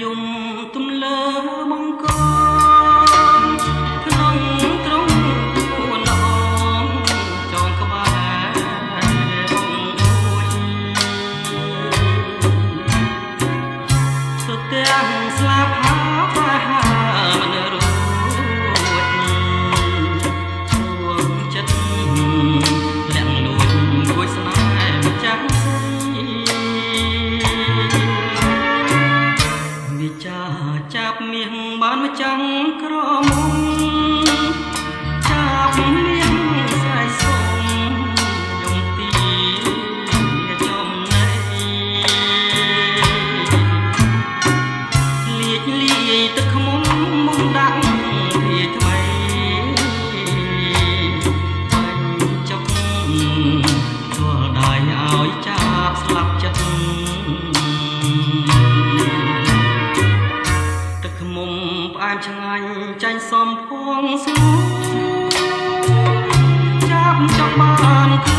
យំទំលើ ចាំងក្រមុំចាប់នាងខ្សែសុំយំទីចំណៃលៀកលីទឹកខ្មុំមុំដាក់ពីថ្មីបាញ់ចុកទល់ដៃឲ្យចាប់ស្លាប់ ផ្អែមឆ្ងាញ់ចាញ់សំភួងស្នូចាប់ចាប់បាន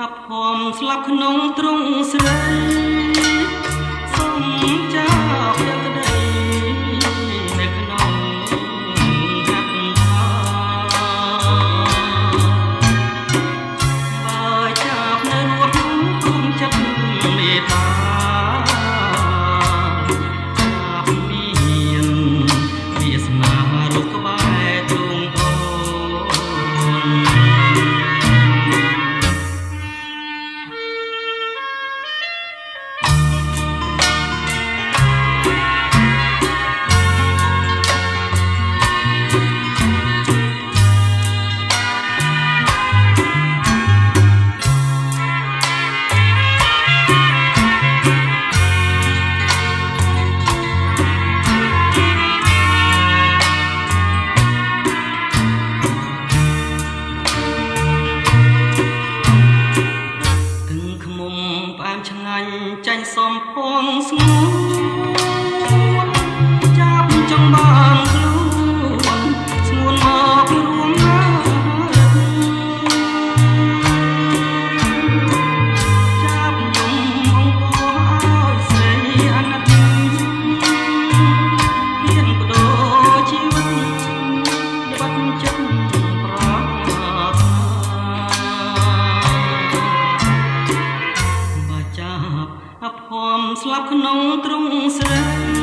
អភ័មស្លាប់ក្នុងទ្រង់ស្រីសំចា ញចាញ់សំពងស្ងួន ក្នុងទ្រុងស្រី